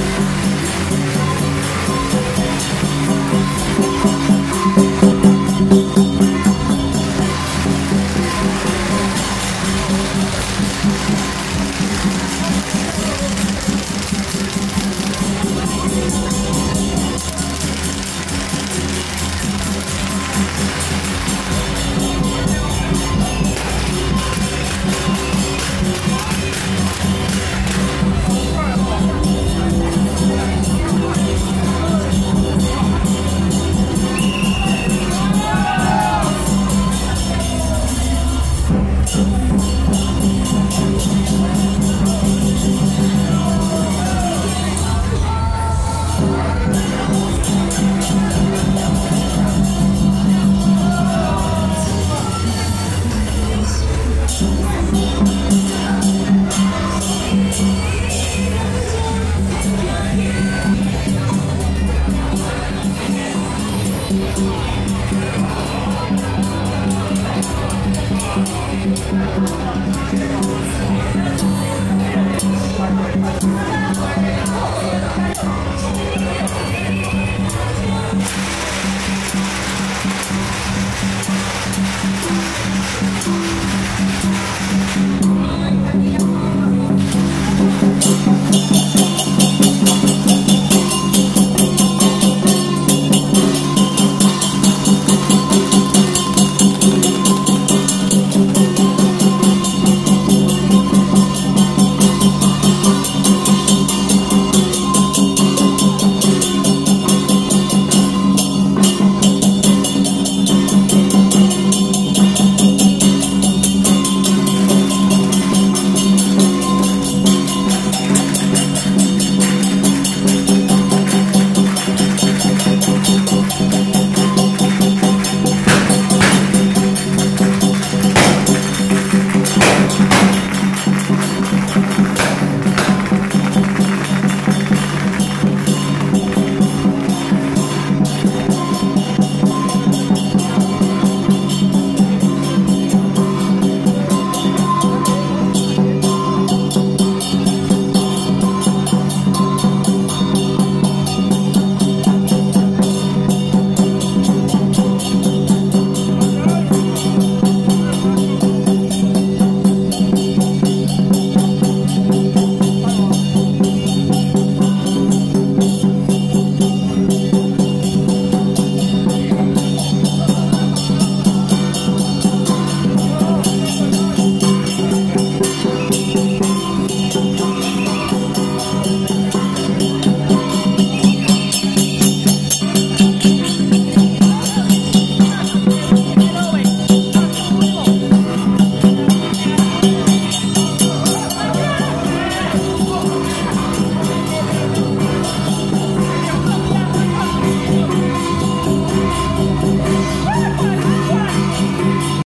you. Thank you.